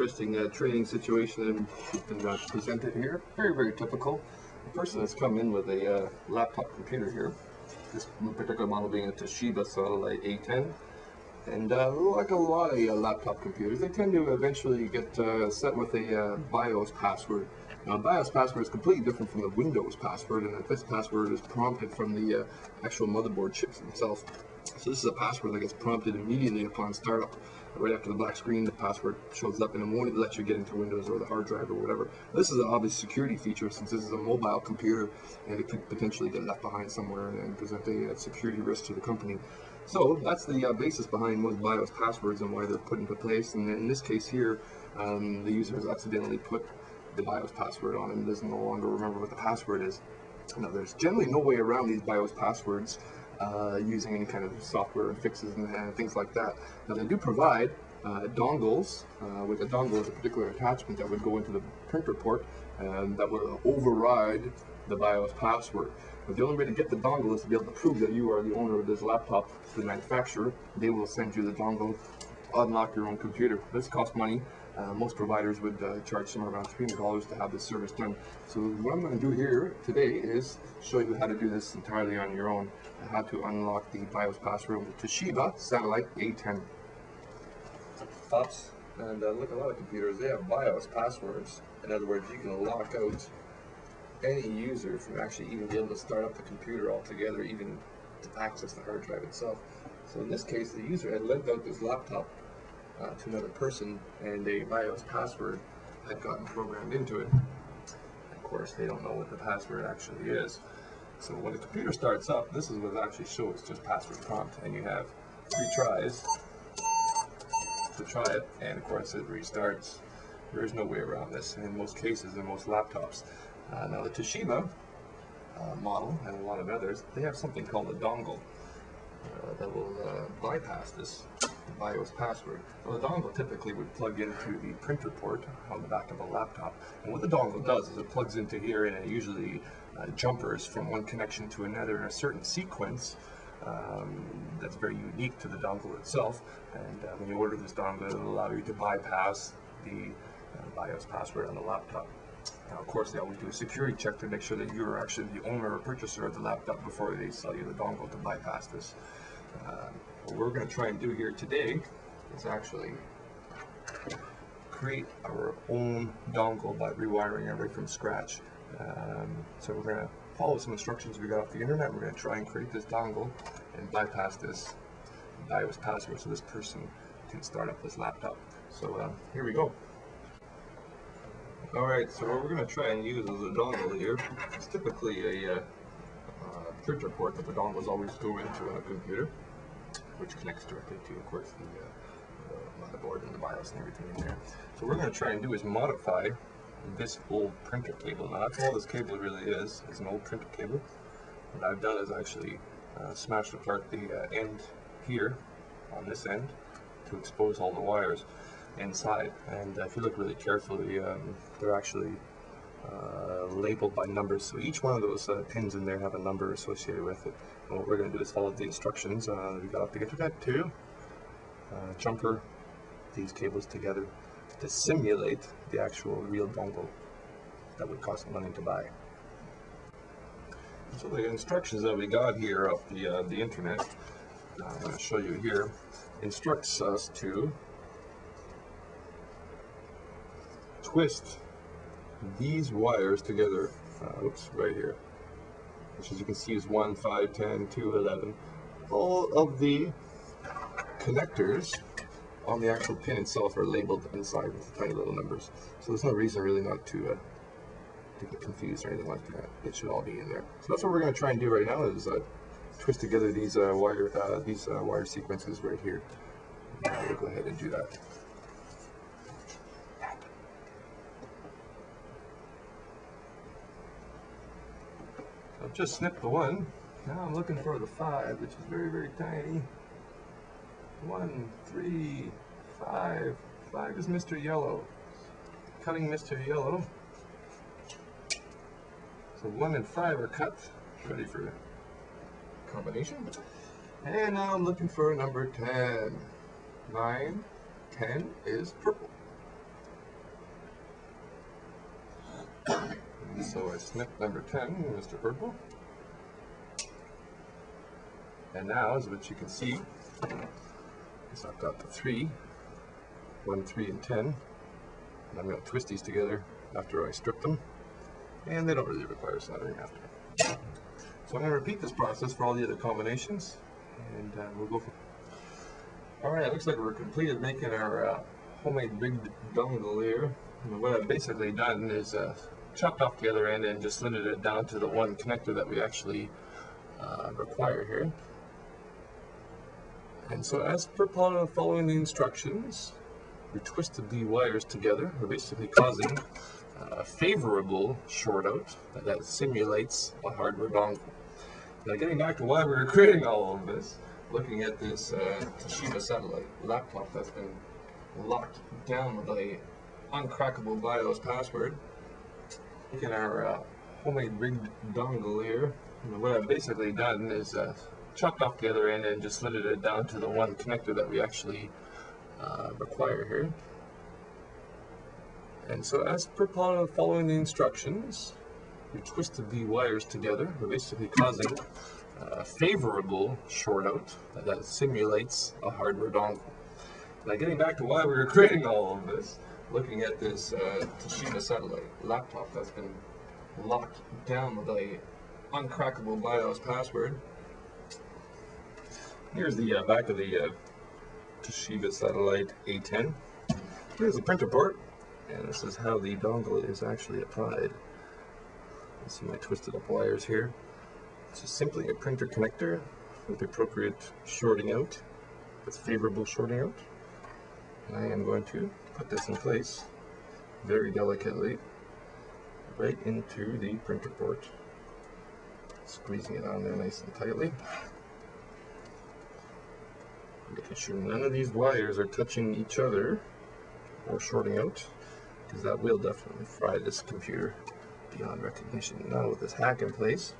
interesting uh, training situation been uh, presented here. Very, very typical. The person has come in with a uh, laptop computer here. This particular model being a Toshiba Satellite A10. And uh, like a lot of uh, laptop computers, they tend to eventually get uh, set with a uh, BIOS password. Now, BIOS password is completely different from the Windows password, and this password is prompted from the uh, actual motherboard chips themselves. So this is a password that gets prompted immediately upon startup. Right after the black screen, the password shows up and it won't let you get into Windows or the hard drive or whatever. This is an obvious security feature since this is a mobile computer and it could potentially get left behind somewhere and, present a, a, security risk to the company. So that's the uh, basis behind most BIOS passwords and why they're put into place. And in this case here, um, the user has accidentally put the BIOS password on and doesn't no longer remember what the password is. Now, there's generally no way around these BIOS passwords uh, using any kind of software fixes and, and, things like that. Now they do provide uh, dongles, uh, with a dongle is a particular attachment that would go into the printer port and that would override the BIOS password. But the only way to get the dongle is to be able to prove that you are the owner of this laptop to the manufacturer. They will send you the dongle, unlock your own computer. This costs money. Uh, most providers would uh, charge somewhere around $300 to have this service done. So what I'm going to do here today is show you how to do this entirely on your own, how to unlock the BIOS password of the Toshiba Satellite A10. Pops, and uh, look, a lot of computers, they have BIOS passwords. In other words, you can lock out any user from actually even being able to start up the computer altogether, even to access the hard drive itself. So in this case, the user had lent out this laptop uh, to another person and a BIOS password had gotten programmed into it. Of course, they don't know what the password actually is. So when the computer starts up, this is what it actually shows, just password prompt, and you have three tries to try it, and of course it restarts. There is no way around this in most cases, in most laptops. Uh, now the Toshiba uh, model, and a lot of others, they have something called a dongle uh, that will uh, bypass this BIOS password. So the dongle typically would plug into the printer port on the back of a laptop. And what the dongle does is it plugs into here and it usually uh, jumpers from one connection to another in a certain sequence um, that's very unique to the dongle itself. And uh, when you order this dongle, it'll allow you to bypass the uh, BIOS password on the laptop. Now, of course, they always do a security check to make sure that you're actually the owner or purchaser of the laptop before they sell you the dongle to bypass this. Uh, what we're going to try and do here today is actually create our own dongle by rewiring everything from scratch. Um, so we're going to follow some instructions we got off the internet. We're going to try and create this dongle and bypass this BIOS password so this person can start up this laptop. So uh, here we go. Alright, so what we're going to try and use as a dongle here is typically a uh, uh, printer port that the dongles always go into on a computer which connects directly to, of course, the, uh, the motherboard and the BIOS and everything in there. So what we're going to try and do is modify this old printer cable. Now that's all this cable really is, is an old printer cable. What I've done is actually uh, smashed apart the uh, end here on this end to expose all the wires inside. And if you look really carefully, um, they're actually uh, labeled by numbers. So each one of those uh, pins in there have a number associated with it. And what we're going to do is follow the instructions uh, we got the internet to uh, jumper these cables together to simulate the actual real dongle that would cost money to buy. So the instructions that we got here off the, uh, the internet, I'm going to show you here, instructs us to twist these wires together, uh, oops, right here, which as you can see is 1, 5, 10, 2, 11. All of the connectors on the actual pin itself are labeled inside with tiny little numbers. So there's no reason really not to, uh, to get confused or anything like that. It should all be in there. So that's what we're going to try and do right now is uh, twist together these uh, wire uh, these uh, wire sequences right here. We'll go ahead and do that. I've just snipped the one. Now I'm looking for the five, which is very, very tiny. One, three, five. Five is Mr. Yellow. Cutting Mr. Yellow. So one and five are cut, ready for combination. And now I'm looking for number 10. 9, 10 is purple. So I snipped number 10, Mr. Purple. And now, as what you can see, is I've got the three, one, three, and 10. And I'm going to twist these together after I strip them. And they don't really require soldering after. So I'm going to repeat this process for all the other combinations. And uh, we'll go from Alright, it looks like we're completed making our uh, homemade big dongle here. And what I've basically done is uh, chopped off the other end and just limited it down to the one connector that we actually uh, require here. And so as per following the instructions, we twisted the wires together. We're basically causing a favorable short out that simulates a hardware dongle. Now getting back to why we were creating all of this, looking at this uh, Toshiba satellite laptop that's been locked down with a uncrackable BIOS password. Taking our uh, homemade rigged dongle here, and what I've basically done is uh, chopped off the other end and just limited it down to the one connector that we actually uh, require here. And so as per following the instructions, we twisted the wires together. Basically causing a favorable short out that simulates a hardware dongle. Now getting back to why we were creating all of this, looking at this uh, Toshiba satellite laptop that's been locked down with a uncrackable BIOS password. Here's the uh, back of the uh, Toshiba satellite A10. Here's the printer port, and this is how the dongle is actually applied. You see my twisted up wires here. It's just simply a printer connector with the appropriate shorting out, with favorable shorting out. I am going to put this in place very delicately right into the printer port. Squeezing it on there nice and tightly. Making sure none of these wires are touching each other or shorting out because that will definitely fry this computer beyond recognition. Now with this hack in place,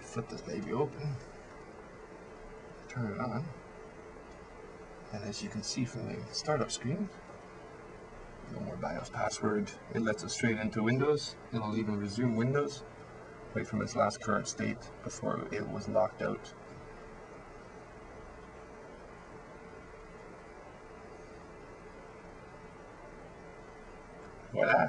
flip this baby open, turn it on, and as you can see from the startup screen, no more BIOS password. It lets us straight into Windows. It'll even resume Windows right from its last current state before it was locked out. Voila.